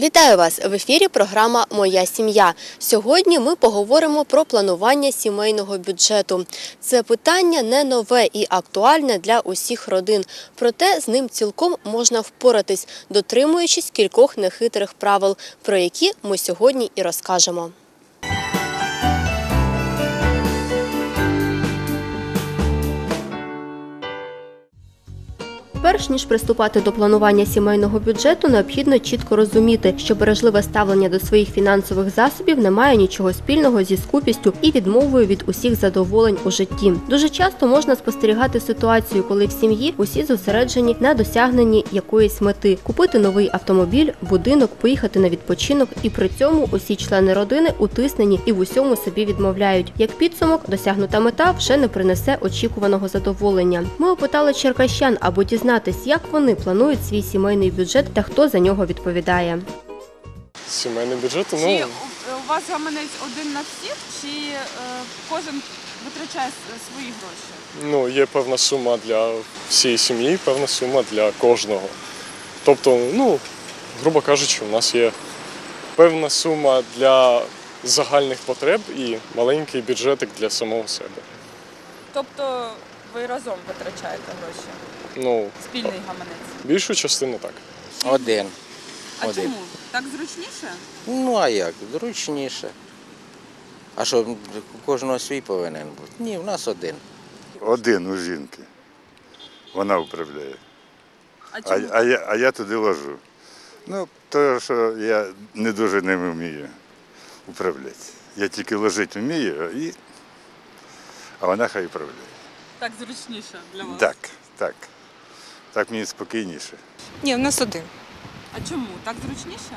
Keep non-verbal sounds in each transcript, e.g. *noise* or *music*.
Вітаю вас в ефірі. Програма Моя сім'я. Сьогодні ми поговоримо про планування сімейного бюджету. Це питання не нове і актуальне для усіх родин. Проте з ним цілком можна впоратись, дотримуючись кількох нехитрих правил, про які ми сьогодні і розкажемо. Перш ніж приступати до планування сімейного бюджету, необхідно чітко розуміти, що бережливе ставлення до своїх фінансових засобів не має нічого спільного зі скупістю і відмовою від усіх задоволень у житті. Дуже часто можна спостерігати ситуацію, коли в сім'ї усі зосереджені на досягненні якоїсь мети купити новий автомобіль, будинок, поїхати на відпочинок, і при цьому усі члени родини утиснені і в усьому собі відмовляють. Як підсумок, досягнута мета вже не принесе очікуваного задоволення. Ми опитали черкащан, або аби дізнатись, як вони планують свій сімейний бюджет та хто за нього відповідає. Сімейний бюджет, ну, у у вас гаманець один на всіх, чи е, кожен витрачає с- свої гроші? ну, є певна сума для всієї сім'ї, певна сума для кожного. Тобто, ну, грубо кажучи, у нас є певна сума для загальних потреб і маленький бюджетик для самого себе. Тобто ви разом витрачаєте гроші? Ну, Спільний гаманець. більшу частину так. Один. А Один. чому? Так зручніше? Ну а як? Зручніше. А що, у кожного свій повинен бути? Ні, в нас один. Один у жінки. Вона управляє. А А, чому? а, я, а я туди ложу. Ну, то, що я не дуже ним вмію управляти. Я тільки ложити вмію, і... а вона хай управляє. Так зручніше для вас. Так, так. Так мені спокійніше. Ні, в нас один. А чому? Так зручніше?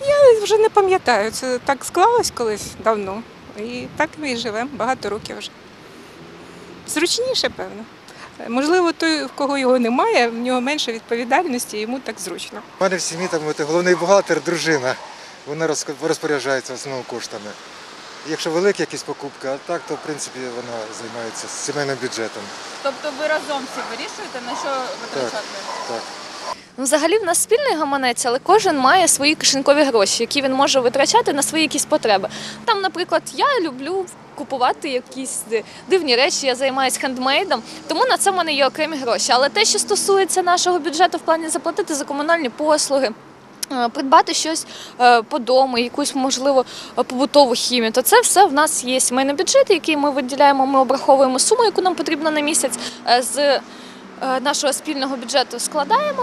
Я вже не пам'ятаю, це так склалось колись давно. І так ми і живемо багато років вже. Зручніше, певно. Можливо, той, в кого його немає, в нього менше відповідальності, йому так зручно. У мене в сім'ї там головний бухгалтер, дружина. Вона розпоряджається в основному коштами. Якщо великі якісь покупки, а так, то в принципі вона займається сімейним бюджетом. Тобто ви разом всі вирішуєте, на що витрачати? Так. Ну, взагалі в нас спільний гаманець, але кожен має свої кишенькові гроші, які він може витрачати на свої якісь потреби. Там, наприклад, я люблю купувати якісь дивні речі, я займаюся хендмейдом, тому на це в мене є окремі гроші. Але те, що стосується нашого бюджету в плані заплатити за комунальні послуги. Е, Придбати щось е, по дому, якусь можливо побутову хімію, то це все в нас є сімейний бюджет, який ми виділяємо. Ми обраховуємо суму, яку нам потрібно на місяць е, з нашого спільного бюджету складаємо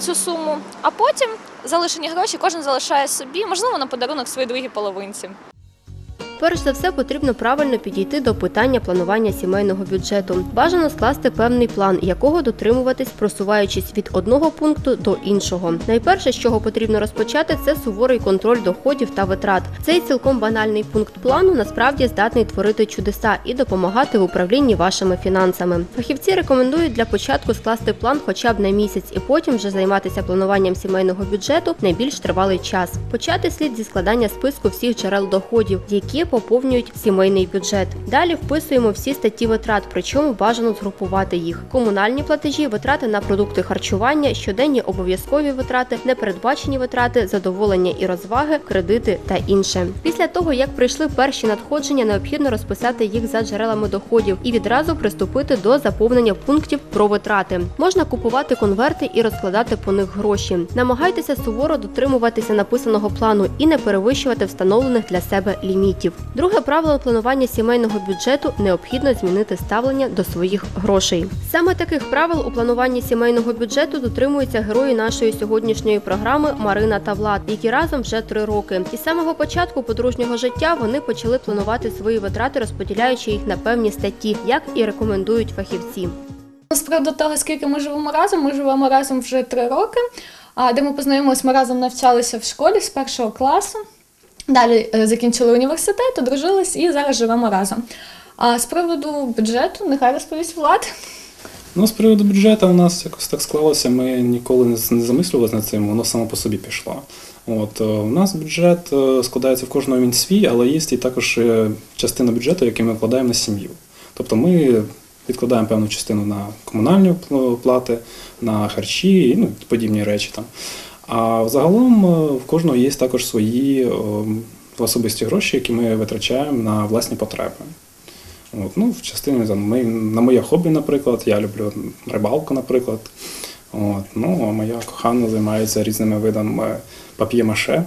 цю суму, а потім залишені гроші кожен залишає собі, можливо, на подарунок своїй другій половинці. Перш за все потрібно правильно підійти до питання планування сімейного бюджету. Бажано скласти певний план, якого дотримуватись, просуваючись від одного пункту до іншого. Найперше, з чого потрібно розпочати, це суворий контроль доходів та витрат. Цей цілком банальний пункт плану насправді здатний творити чудеса і допомагати в управлінні вашими фінансами. Фахівці рекомендують для початку скласти план хоча б на місяць, і потім вже займатися плануванням сімейного бюджету найбільш тривалий час. Почати слід зі складання списку всіх джерел доходів, які поповнюють сімейний бюджет. Далі вписуємо всі статті витрат, причому бажано згрупувати їх: комунальні платежі, витрати на продукти харчування, щоденні обов'язкові витрати, непередбачені витрати, задоволення і розваги, кредити та інше. Після того, як прийшли перші надходження, необхідно розписати їх за джерелами доходів і відразу приступити до заповнення пунктів про витрати. Можна купувати конверти і розкладати по них гроші. Намагайтеся суворо дотримуватися написаного плану і не перевищувати встановлених для себе лімітів. Друге правило планування сімейного бюджету необхідно змінити ставлення до своїх грошей. Саме таких правил у плануванні сімейного бюджету дотримуються герої нашої сьогоднішньої програми Марина та Влад, які разом вже три роки. І з самого початку подружнього життя вони почали планувати свої витрати, розподіляючи їх на певні статті, як і рекомендують фахівці. Приводу того, скільки ми живемо разом, ми живемо разом вже три роки. Де ми познайомилися, ми разом навчалися в школі з першого класу. Далі е, закінчили університет, одружились і зараз живемо разом. А з приводу бюджету, нехай розповість Влад. Ну, з приводу бюджету у нас якось так склалося, ми ніколи не замислювалися над цим, воно само по собі пішло. От, е, у нас бюджет е, складається в кожного він свій, але є і також частина бюджету, який ми вкладаємо на сім'ю. Тобто ми відкладаємо певну частину на комунальні пл- плати, на харчі і ну, подібні речі там. А взагалом е, в кожного є також свої е, особисті гроші, які ми витрачаємо на власні потреби. От, ну, в частині там, на моє хобі, наприклад, я люблю рибалку, наприклад. От, ну, а моя кохана займається різними видами пап'є-маше,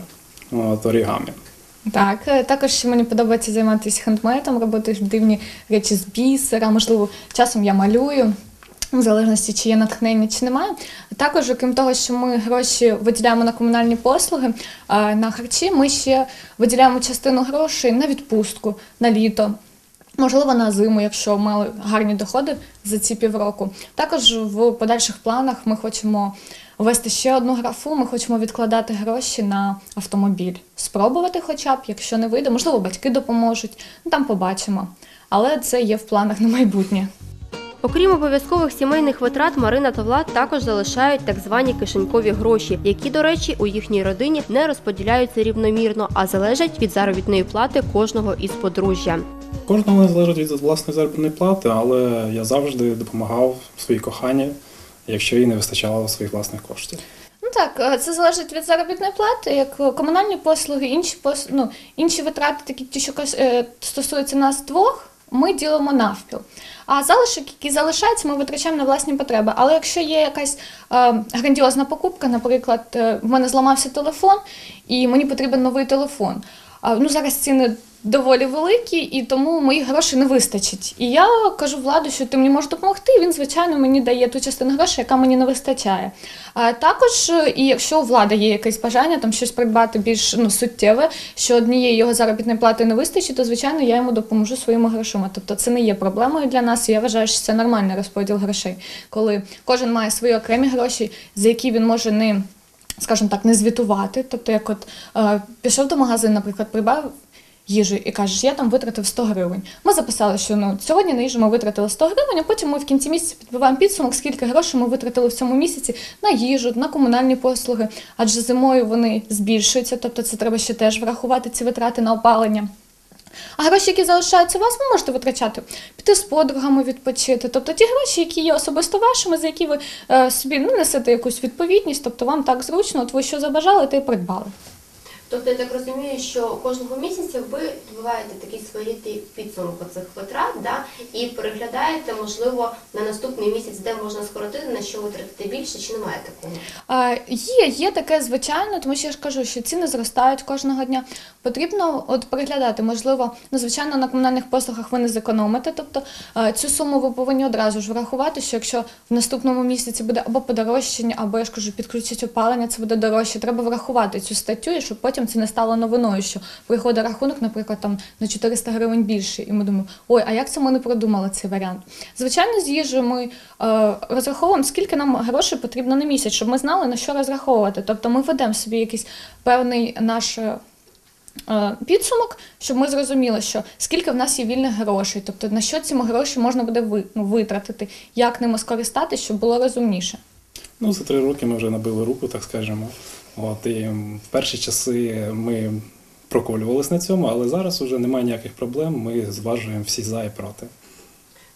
орігамі. Так, е, також мені подобається займатися хендмейтом, робити дивні речі з бісера. Можливо, часом я малюю. В залежності, чи є натхнення, чи немає. Також, окрім того, що ми гроші виділяємо на комунальні послуги, на харчі, ми ще виділяємо частину грошей на відпустку, на літо. Можливо, на зиму, якщо мали гарні доходи за ці півроку. Також в подальших планах ми хочемо ввести ще одну графу. Ми хочемо відкладати гроші на автомобіль. Спробувати, хоча б, якщо не вийде, можливо, батьки допоможуть. Ну там побачимо. Але це є в планах на майбутнє. Окрім обов'язкових сімейних витрат, Марина та Влад також залишають так звані кишенькові гроші, які, до речі, у їхній родині не розподіляються рівномірно, а залежать від заробітної плати кожного із подружжя. Кожного залежить від власної заробітної плати, але я завжди допомагав своїй коханій, якщо їй не вистачало своїх власних коштів. Ну так, е, це залежить від заробітної плати, як е, комунальні послуги, інші пос... ну, інші витрати, такі ті, що кос- е, стосуються нас двох, ми ділимо навпіл. А залишок, який залишається, ми витрачаємо на власні потреби. Але якщо є якась е, грандіозна покупка, наприклад, е, в мене зламався телефон, і мені потрібен новий телефон. Ну зараз ціни доволі великі, і тому моїх грошей не вистачить. І я кажу владу, що ти мені можеш допомогти. Він, звичайно, мені дає ту частину грошей, яка мені не вистачає. А також, е, і якщо у влади є якесь бажання там щось придбати більш ну, суттєве, що однієї його заробітної плати не вистачить, то звичайно я йому допоможу своїми грошима. Тобто це не є проблемою для нас. Я вважаю, що це нормальний розподіл грошей, коли кожен має свої окремі гроші, за які він може не. Скажімо так, не звітувати. Тобто, як от е, пішов до магазину, наприклад, придбав їжу і кажеш, я там витратив 100 гривень. Ми записали, що ну сьогодні на їжу ми витратили 100 гривень, а потім ми в кінці місяця підбиваємо підсумок, скільки грошей ми витратили в цьому місяці на їжу, на комунальні послуги, адже зимою вони збільшуються, тобто це треба ще теж врахувати ці витрати на опалення. А гроші, які залишаються у вас, ви можете витрачати, піти з подругами відпочити. Тобто ті гроші, які є особисто вашими, за які ви е, собі ну, несете якусь відповідність, тобто вам так зручно, от ви що забажали, то й придбали. Тобто я так розумію, що кожного місяця ви відбуваєте такий своєрідний підсумок цих витрат, да, і переглядаєте, можливо, на наступний місяць, де можна скоротити, на що витратити більше, чи немає такого? А, Є, є таке звичайно, тому що я ж кажу, що ціни зростають кожного дня. Потрібно от переглядати. Можливо, ну звичайно, на комунальних послугах ви не зекономите. Тобто цю суму ви повинні одразу ж врахувати, що якщо в наступному місяці буде або подорожчання, або я ж кажу, підключить опалення, це буде дорожче. Треба врахувати цю статтю, і щоб потім це не стало новиною, що приходить рахунок, наприклад, там на 400 гривень більше, і ми думаємо, ой, а як це ми не продумали цей варіант? Звичайно, з їжею ми е, розраховуємо, скільки нам грошей потрібно на місяць, щоб ми знали на що розраховувати. Тобто ми ведемо собі якийсь певний наш. е, е, Підсумок, щоб ми зрозуміли, що скільки в нас є вільних грошей, тобто на що ці гроші можна буде ну, витратити, як ними скористатися, щоб було розумніше. Ну, за три роки ми вже набили руку, так скажемо. От, і в перші часи ми проколювалися на цьому, але зараз вже немає ніяких проблем. Ми зважуємо всі за і проти.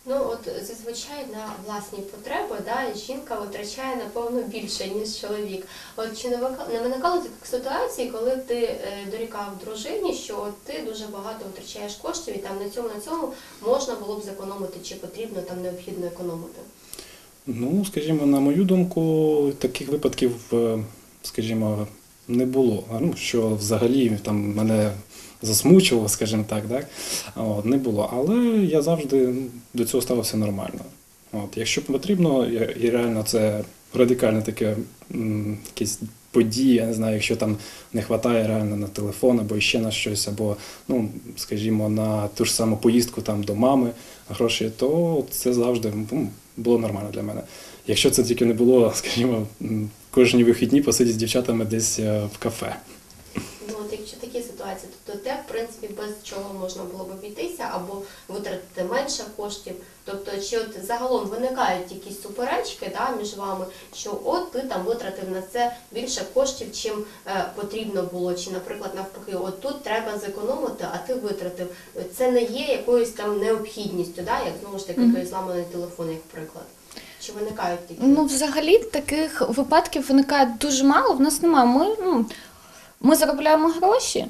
Ну от зазвичай на власні потреби да, жінка витрачає напевно більше ніж чоловік. От чи не виникало таких ситуацій, коли ти е, дорікав дружині, що от ти дуже багато витрачаєш коштів, і там на цьому на цьому можна було б зекономити, чи потрібно там необхідно економити? Ну, скажімо, на мою думку, таких випадків, е, скажімо, не було. Ну, що взагалі там мене засмучувало, скажімо так, так? От, не було. Але я завжди ну, до цього ставився нормально. От, якщо потрібно, і реально це радикальне таке якісь події, я не знаю, якщо там не вистачає реально на телефон або ще на щось, або, ну, скажімо, на ту ж саму поїздку там до мами гроші, то це завжди ну, було нормально для мене. Якщо це тільки не було, *laughs* скажімо, кожні вихідні посидіти з дівчатами десь е, в кафе. Ну от якщо такі ситуації, тобто те, в принципі, без чого можна було б обійтися або витратити менше коштів. Тобто, чи от загалом виникають якісь суперечки да, між вами, що от ти там витратив на це більше коштів, чим е, потрібно було, чи, наприклад, навпаки, от тут треба зекономити, а ти витратив. Це не є якоюсь там необхідністю, да, як знову ж таки той зламаний телефон, як приклад. Чи виникають такі? Ну, взагалі таких випадків виникає дуже мало. В нас немає. Ми, ну, ми заробляємо гроші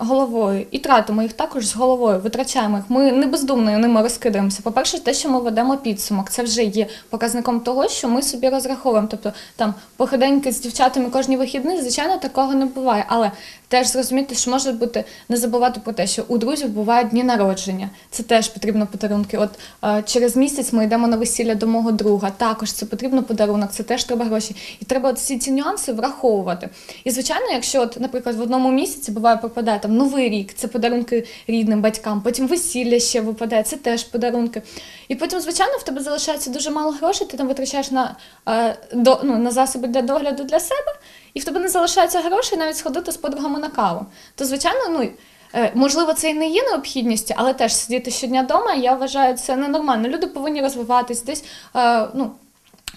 головою і тратимо їх також з головою, витрачаємо їх. Ми не бездумно ними розкидаємося. По-перше, те, що ми ведемо підсумок, це вже є показником того, що ми собі розраховуємо. Тобто там походеньки з дівчатами кожні вихідні, звичайно, такого не буває. Але теж зрозуміти, що може бути не забувати про те, що у друзів бувають дні народження. Це теж потрібно подарунки. От е, через місяць ми йдемо на весілля до мого друга. Також це потрібно подарунок, це теж треба гроші. І треба от всі ці нюанси враховувати. І звичайно, якщо, от, наприклад, в одному місяці буває попадає там новий рік, це подарунки рідним батькам, потім весілля ще випадає, це теж подарунки. І потім, звичайно, в тебе залишається дуже мало грошей, ти там витрачаєш на, е, до, ну, на засоби для догляду для себе, і в тебе не залишається грошей навіть сходити з подругами на каву. То, звичайно, ну. е, Можливо, це і не є необхідністю, але теж сидіти щодня вдома, я вважаю, це ненормально. Люди повинні розвиватись, десь е, ну,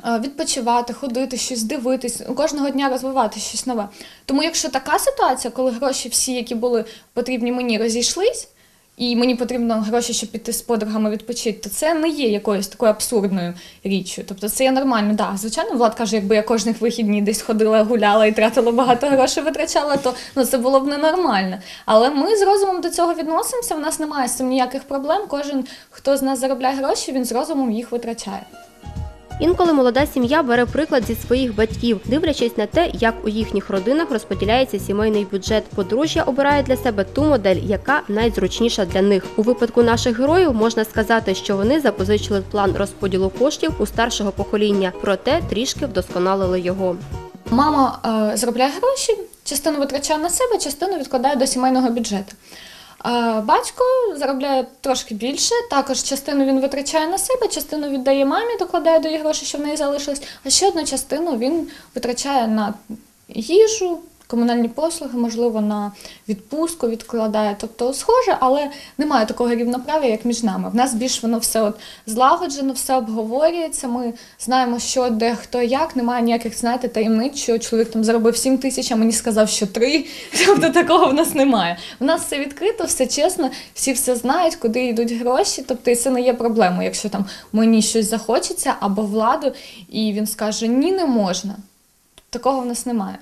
е, відпочивати, ходити, щось дивитись, кожного дня розвивати щось нове. Тому, якщо така ситуація, коли гроші всі, які були потрібні мені, розійшлись, і мені потрібно гроші, щоб піти з подругами відпочити, то це не є якоюсь такою абсурдною річчю. Тобто це є нормально. Да, звичайно, Влад каже, якби я кожних вихідні десь ходила, гуляла і тратила багато грошей, витрачала, то ну це було б ненормально. Але ми з розумом до цього відносимося. В нас немає з цим ніяких проблем. Кожен, хто з нас заробляє гроші, він з розумом їх витрачає. Інколи молода сім'я бере приклад зі своїх батьків, дивлячись на те, як у їхніх родинах розподіляється сімейний бюджет. Подружжя обирає для себе ту модель, яка найзручніша для них. У випадку наших героїв можна сказати, що вони запозичили план розподілу коштів у старшого покоління, проте трішки вдосконалили його. Мама е, заробляє гроші, частину витрачає на себе, частину відкладає до сімейного бюджету. Батько заробляє трошки більше, також частину він витрачає на себе, частину віддає мамі, докладає до її грошей, що в неї залишилось, а ще одну частину він витрачає на їжу, комунальні послуги, можливо, на відпустку відкладає. Тобто схоже, але немає такого рівноправ'я, як між нами. В нас більш воно все от злагоджено, все обговорюється. Ми знаємо, що де хто як. Немає ніяких, знаєте, таємниць, що чоловік там заробив 7 тисяч, а мені сказав, що 3. *laughs* Тобто такого в нас немає. У нас все відкрито, все чесно, всі все знають, куди йдуть гроші. Тобто, це не є проблемою, якщо там мені щось захочеться або владу, і він скаже ні, не можна. Такого в нас немає.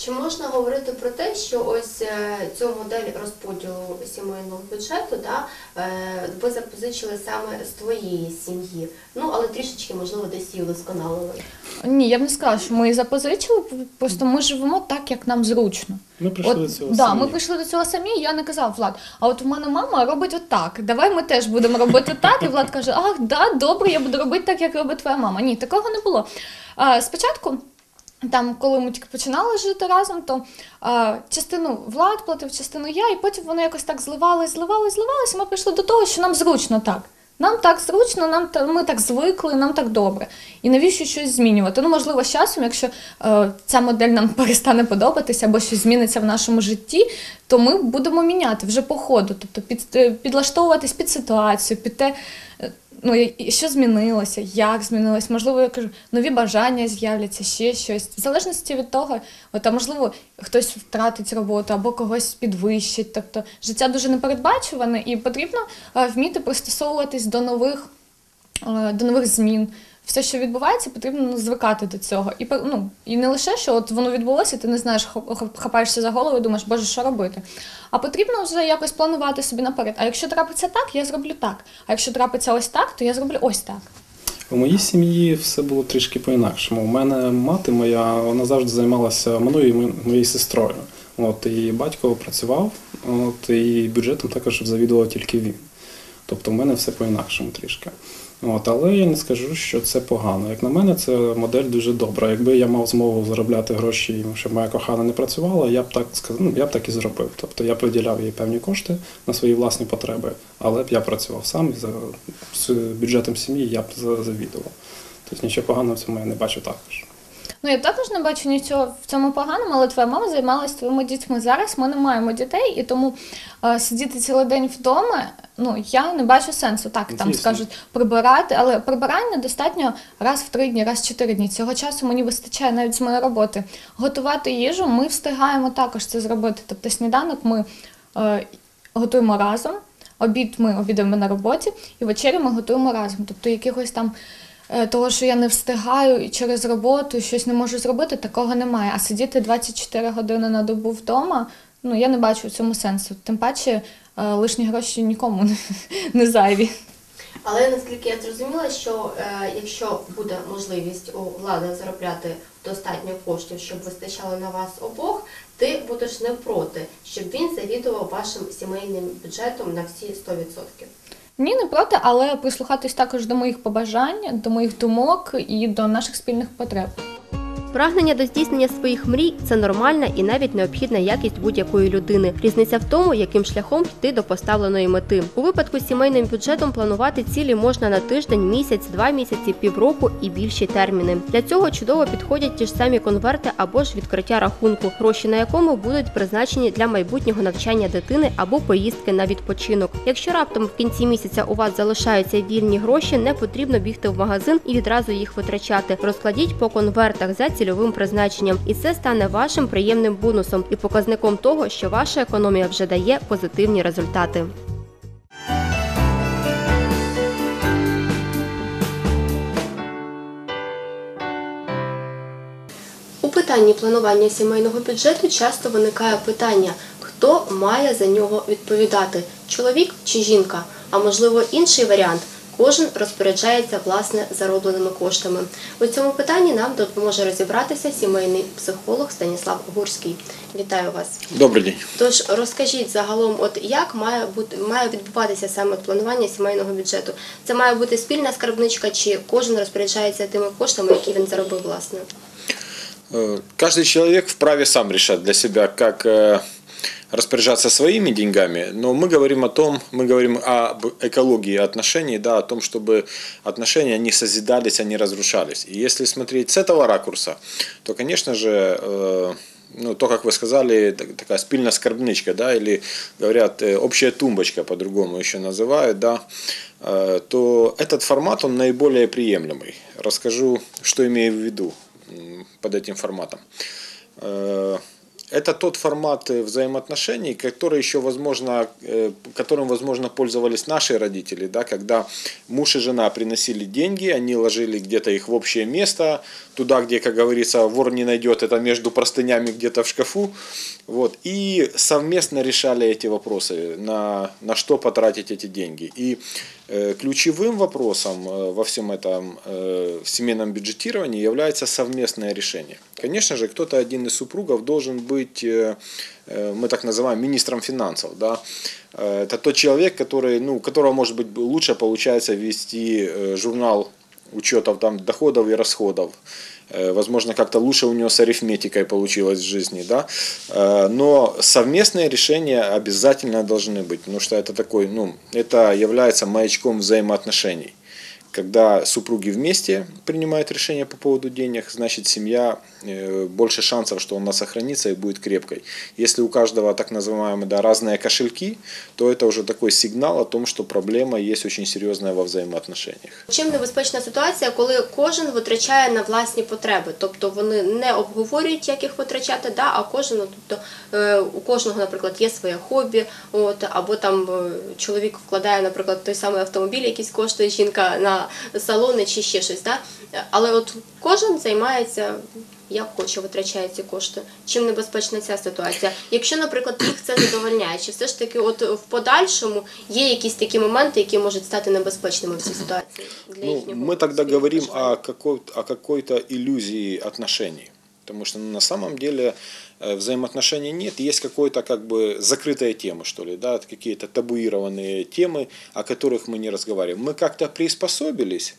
Чи можна говорити про те, що ось е, цю модель розподілу сімейного бюджету, да, е, ви запозичили саме з твоєї сім'ї? Ну але трішечки можливо десь її вдосконалили. Ні, я б не сказала, що ми її запозичили, просто ми живемо так, як нам зручно. Ми прийшли От, до цього да, самі. ми прийшли до цього самі, і я не казав, Влад, а от у мене мама робить отак. Давай ми теж будемо робити так. І Влад каже: Ах, да, добре, я буду робити так, як робить твоя мама. Ні, такого не було. А, спочатку. Там, коли ми тільки починали жити разом, то а, частину Влад платив, частину я, і потім воно якось так зливалось, зливалось, і ми прийшли до того, що нам зручно так. Нам так зручно, нам та- ми так звикли, нам так добре. І навіщо щось змінювати? Ну, можливо, з часом, якщо е, ця модель нам *laughs* перестане подобатися або щось зміниться в нашому житті, то ми будемо міняти вже по ходу, тобто під, е, підлаштовуватись під ситуацію, під те, ну, що змінилося, як змінилось, можливо, я кажу, нові бажання з'являться, ще щось. В залежності від того, от, а можливо, хтось втратить роботу або когось підвищить. Тобто життя дуже непередбачуване і потрібно е, вміти пристосовуватись до нових, е, до нових змін. Все, що відбувається, потрібно звикати до цього. І, ну, і не лише, що от воно відбулося, ти не знаєш, хап- хапаєшся за голову і думаєш, боже, що робити. А потрібно вже якось планувати собі наперед. А якщо трапиться так, я зроблю так. А якщо трапиться ось так, то я зроблю ось так. У моїй сім'ї все було трішки по-інакшому. У мене мати моя, вона завжди займалася мною і моєю сестрою. От, і батько працював, от, і бюджетом також завідував тільки він. Тобто в мене все по-інакшому трішки. От, але я не скажу, що це погано. Як на мене, це модель дуже добра. Якби я мав змогу заробляти гроші, щоб моя кохана не працювала, я б так сказав, ну, я б так і зробив. Тобто я приділяв їй певні кошти на свої власні потреби, але б я працював сам і за з бюджетом сім'ї я б за- завідував. Тобто нічого поганого в цьому я не бачу також. Ну я також не бачу нічого в цьому поганому, але твоя мама займалася твоїми дітьми. Зараз ми не маємо дітей, і тому е, сидіти цілий день вдома. Ну я не бачу сенсу. Так там Звісно. скажуть прибирати, але прибирання достатньо раз в три дні, раз в чотири дні. Цього часу мені вистачає навіть з моєї роботи. Готувати їжу ми встигаємо також це зробити. Тобто сніданок ми е, готуємо разом. Обід ми обідаємо на роботі, і вечерю ми готуємо разом. Тобто якихось там того, що я не встигаю і через роботу щось не можу зробити, такого немає. А сидіти 24 години на добу вдома, ну я не бачу в цьому сенсу. Тим паче е, лишні гроші нікому не зайві. Але наскільки я зрозуміла, що е, якщо буде можливість у влади заробляти достатньо коштів, щоб вистачало на вас обох, ти будеш не проти, щоб він завідував вашим сімейним бюджетом на всі 100%. Ні, не проти, але прислухатись також до моїх побажань, до моїх думок і до наших спільних потреб. Прагнення до здійснення своїх мрій це нормальна і навіть необхідна якість будь-якої людини. Різниця в тому, яким шляхом йти до поставленої мети. У випадку з сімейним бюджетом планувати цілі можна на тиждень, місяць, два місяці, півроку і більші терміни. Для цього чудово підходять ті ж самі конверти або ж відкриття рахунку, гроші на якому будуть призначені для майбутнього навчання дитини або поїздки на відпочинок. Якщо раптом в кінці місяця у вас залишаються вільні гроші, не потрібно бігти в магазин і відразу їх витрачати. Розкладіть по конвертах за цільовим призначенням, і це стане вашим приємним бонусом і показником того, що ваша економія вже дає позитивні результати. У питанні планування сімейного бюджету часто виникає питання, хто має за нього відповідати чоловік чи жінка, а можливо інший варіант. Кожен розпоряджається власне заробленими коштами. У цьому питанні нам допоможе розібратися сімейний психолог Станіслав Гурський. Вітаю вас. Добрый день. Тож розкажіть загалом, от як має бути має відбуватися саме планування сімейного бюджету? Це має бути спільна скарбничка, чи кожен розпоряджається тими коштами, які він заробив власне? Э, Каждый человек вправе сам решать для себя, как э, распоряжаться своими деньгами, но мы говорим о том, мы говорим об экологии отношений, да, о том, чтобы отношения не созидались, а не разрушались. И если смотреть с этого ракурса, то, конечно же, э, ну, то, как вы сказали, так- такая спильная скорбничка, да, или говорят, э, общая тумбочка по-другому еще называют, да, э, то этот формат, он наиболее приемлемый. Расскажу, что имею в виду под этим форматом. Это тот формат э, взаимоотношений, который еще возможно, э, которым возможно пользовались наши родители, да, когда муж и жена приносили деньги, они ложили где-то их в общее место, туда, где, как говорится, вор не найдет, это между простынями где-то в шкафу, вот, и совместно решали эти вопросы, на, на что потратить эти деньги. И ключевым вопросом э, во всем этом э, семейном бюджетировании является совместное решение. Конечно же, кто-то один из супругов должен быть, э, э, мы так называем, министром финансов. Да? Э, Это тот человек, который, ну, которого, может быть, лучше получается вести э, журнал учетов там, доходов и расходов. Э, Возможно, как-то лучше у него с арифметикой получилось в жизни, да. Э, Но совместные решения обязательно должны быть, потому что это такой, ну, это является маячком взаимоотношений. Когда супруги вместе принимают решение по поводу денег, значит семья э, больше шансов, что она сохранится и будет крепкой. Если у каждого так называемые да, разные кошельки, то это уже такой сигнал о том, что проблема есть очень серьезная во взаимоотношениях. Чим небезпечна ситуація, коли кожен витрачає на власні потреби, тобто вони не обговорюють, як їх витрачати, да, а кожен, ну, тобто е, у кожного, наприклад, є своє хобі, от або там е, чоловік вкладає, наприклад, той самий автомобіль, якийсь коштує жінка на салони чи ще щось. Да? Але от кожен займається. Як хоче витрачає ці кошти. Чим небезпечна ця ситуація? Якщо, наприклад, їх це задовольняє, чи все ж таки, от в подальшому є якісь такі моменти, які можуть стати небезпечними в цій ситуації для Ну, їхнього мы тогда говорим о, какой, о какой-то иллюзии отношений. Потому что на самом деле э, взаимоотношений нет, есть какой-то как бы закрытая тема, что ли, да, какие-то табуированные темы, о которых мы не разговариваем. Мы как-то приспособились,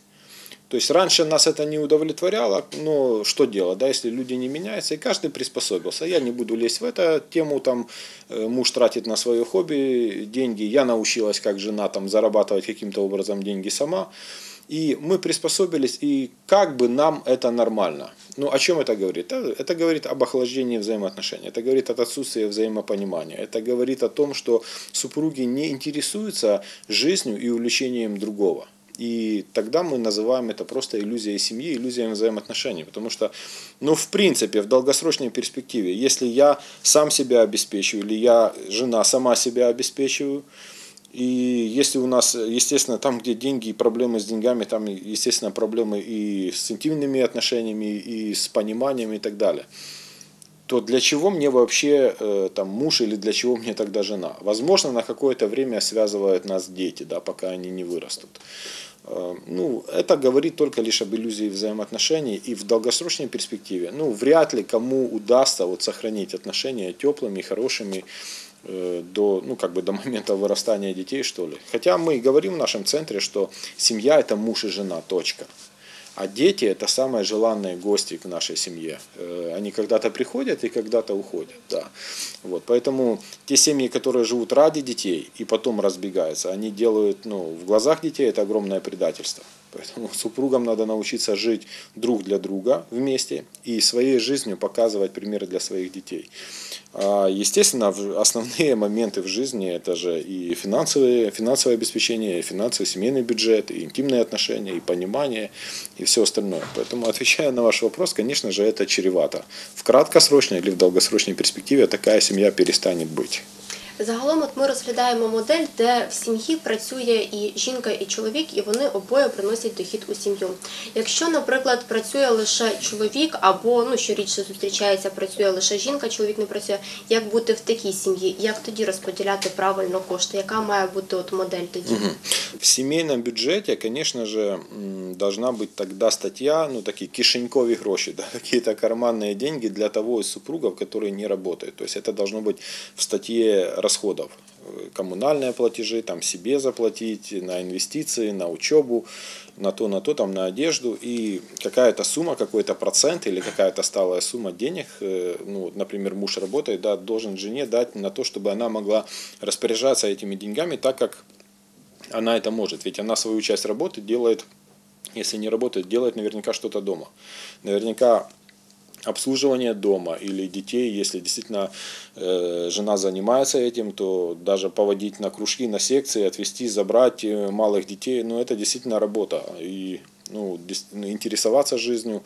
то есть раньше нас это не удовлетворяло, но что делать, да, если люди не меняются, и каждый приспособился. Я не буду лезть в эту тему, там э, муж тратит на свое хобби деньги, я научилась как жена там зарабатывать каким-то образом деньги сама. И мы приспособились, и как бы нам это нормально. Ну, о чем это говорит? Это, говорит об охлаждении взаимоотношений, это говорит о отсутствии взаимопонимания, это говорит о том, что супруги не интересуются жизнью и увлечением другого. И тогда мы называем это просто иллюзией семьи, иллюзией взаимоотношений. Потому что, ну, в принципе, в долгосрочной перспективе, если я сам себя обеспечиваю, или я, жена, сама себя обеспечиваю, И если у нас, естественно, там, где деньги и проблемы с деньгами, там, естественно, проблемы и с интимными отношениями, и с пониманием и так далее то для чего мне вообще э, там муж или для чего мне тогда жена? Возможно, на какое-то время связывают нас дети, да, пока они не вырастут. Э, ну, это говорит только лишь об иллюзии взаимоотношений и в долгосрочной перспективе, ну, вряд ли кому удастся вот сохранить отношения теплыми, хорошими до, ну, как бы до момента вырастания детей, что ли. Хотя мы и говорим в нашем центре, что семья – это муж и жена, точка. А дети – это самые желанные гости к нашей семье. Э, они когда-то приходят и когда-то уходят. Да. Вот. Поэтому те семьи, которые живут ради детей и потом разбегаются, они делают, ну, в глазах детей это огромное предательство. Поэтому *laughs* супругам надо научиться жить друг для друга вместе и своей жизнью показывать примеры для своих детей. А, естественно, основные моменты в жизни это же и финансовые, финансовое обеспечение, и финансовый семейный бюджет, и интимные отношения, и понимание, и все остальное. Поэтому, отвечая на ваш вопрос, конечно же, это чревато. В краткосрочной или в долгосрочной перспективе такая семья перестанет быть. Загалом, от ми розглядаємо модель, де в сім'ї працює і жінка, і чоловік, і вони обоє приносять дохід у сім'ю. Якщо, наприклад, працює лише чоловік, або ну що рідше зустрічається, працює лише жінка, чоловік не працює. Як бути в такій сім'ї? Як тоді розподіляти правильно кошти? Яка має бути от модель тоді? В семейном бюджете, конечно же, м, должна быть тогда статья, ну, такие кишеньковые гроши, да, *laughs* какие-то карманные деньги для того из супругов, которые не работают. То есть это должно быть в статье расходов. Э, Коммунальные платежи, там себе заплатить, на инвестиции, на учебу, на то, на то, там, на одежду. И какая-то сумма, какой-то процент или какая-то сталая сумма денег, э, ну, например, муж работает, да, должен жене дать на то, чтобы она могла распоряжаться этими деньгами так, как она это может. Ведь она свою часть работы делает, если не работает, делает наверняка что-то дома. Наверняка обслуживание дома или детей, если действительно э, жена занимается этим, то даже поводить на кружки, на секции, отвезти, забрать э, малых детей, ну это действительно работа. И ну, интересоваться жизнью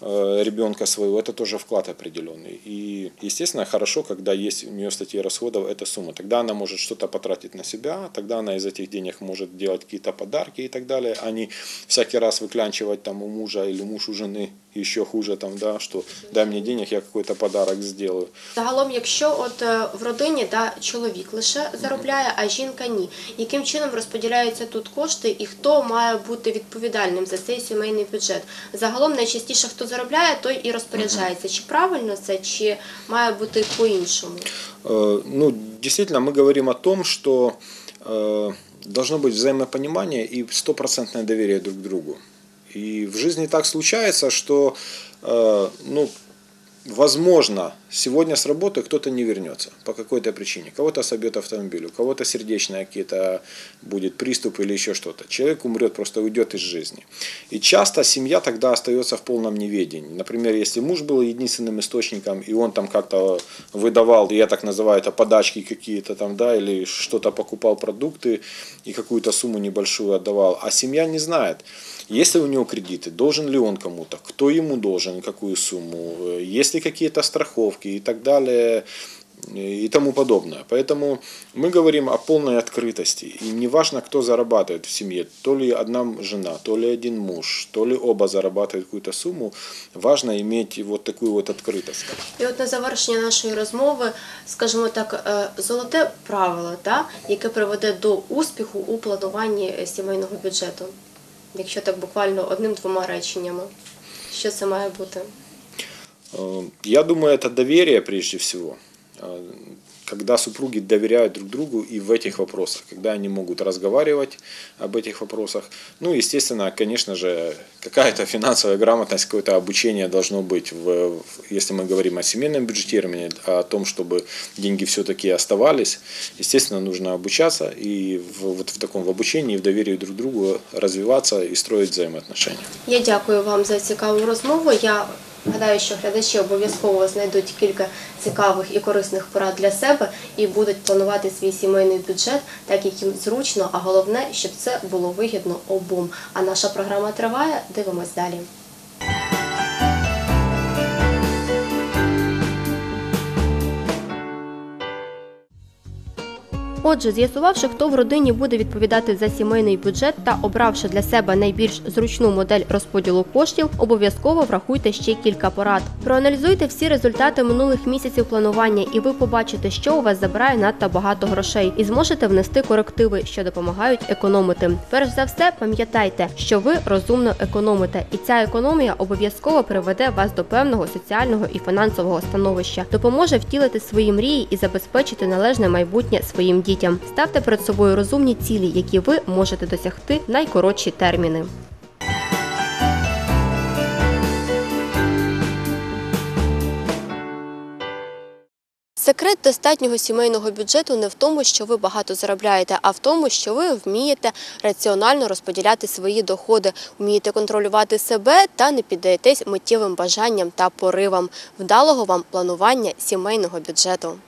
э, ребенка своего, это тоже вклад определенный. И, естественно, хорошо, когда есть у нее в статье расходов эта сумма. Тогда она может что-то потратить на себя, тогда она из этих денег может делать какие-то подарки и так далее, а не всякий раз выклянчивать там у мужа или муж у жены еще хуже, там, да, что дай мне денег, я какой-то подарок сделаю. Загалом, якщо от е, в родині да, чоловік лише заробляє, а жінка ні, яким чином розподіляються тут кошти і хто має бути відповідальним за цей сімейний бюджет? Загалом найчастіше хто заробляє, той і розпоряджається. Чи правильно це, чи має бути по-іншому? Э, Ну, действительно, мы говорим о том, что э, должно быть взаимопонимание и стопроцентное доверие друг к другу. И в жизни так случается, что, э, ну, возможно, сегодня с работы кто-то не вернется по какой-то причине. Кого-то собьет автомобиль, у кого-то сердечная какие-то будет приступ или еще что-то. Человек умрет, просто уйдет из жизни. И часто семья тогда остается в полном неведении. Например, если муж был единственным источником, и он там как-то выдавал, я так называю это подачки какие-то там, да, или что-то покупал продукты и какую-то сумму небольшую отдавал, а семья не знает, есть ли у него кредиты, должен ли он кому-то, кто ему должен, какую сумму, э, есть ли какие-то страховки и так далее э, и тому подобное. Поэтому мы говорим о полной открытости. И неважно, кто зарабатывает в семье, то ли одна жена, то ли один муж, то ли оба зарабатывают какую-то сумму, важно иметь вот такую вот открытость. І от на завершення нашої розмови, скажімо так, е, золоте правило, та, яке приведе до успіху у плануванні е, сімейного бюджету. Якщо так буквально одним-двома реченнями. Що це має бути? Э, Я думаю, это доверие прежде всего. Э, Когда супруги доверяют друг другу и в этих вопросах, когда они могут разговаривать об этих вопросах. Ну, естественно, конечно же, какая-то финансовая грамотность, какое-то обучение должно быть, в- если мы говорим о семейном бюджетировании, о том, чтобы деньги все-таки оставались. Естественно, нужно обучаться и в, вот в таком в обучении, в доверии друг к другу развиваться и строить взаимоотношения. Я дякую вам за цікаву розмову. Я гадаю, що глядачі обов'язково знайдуть кілька цікавих і корисних порад для себе і будуть планувати свій сімейний бюджет так, як їм зручно, а головне, щоб це було вигідно обом. А наша програма триває. Дивимось далі. Отже, з'ясувавши, хто в родині буде відповідати за сімейний бюджет та обравши для себе найбільш зручну модель розподілу коштів, обов'язково врахуйте ще кілька порад. Проаналізуйте всі результати минулих місяців планування, і ви побачите, що у вас забирає надто багато грошей, і зможете внести корективи, що допомагають економити. Перш за все, пам'ятайте, що ви розумно економите, і ця економія обов'язково приведе вас до певного соціального і фінансового становища, допоможе втілити свої мрії і забезпечити належне майбутнє своїм дітям. Ставте перед собою розумні цілі, які ви можете досягти в найкоротші терміни. Секрет достатнього сімейного бюджету не в тому, що ви багато заробляєте, а в тому, що ви вмієте раціонально розподіляти свої доходи, вмієте контролювати себе та не піддаєтесь миттєвим бажанням та поривам вдалого вам планування сімейного бюджету.